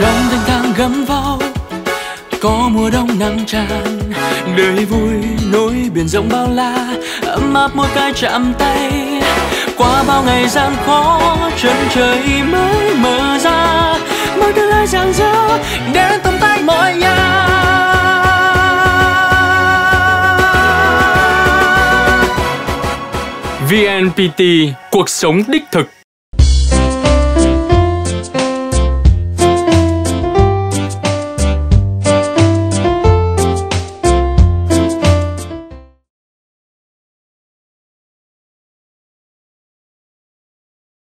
trong thanh thang gấm vóc có mùa đông nắng tràn, đời vui, nối biển rộng bao la. Ấm áp mỗi cái chạm tay, qua bao ngày gian khó, chân trời mới mở ra. Mơ tương lai rạng rỡ đến tầm tay mọi nhà. VNPT cuộc sống đích thực.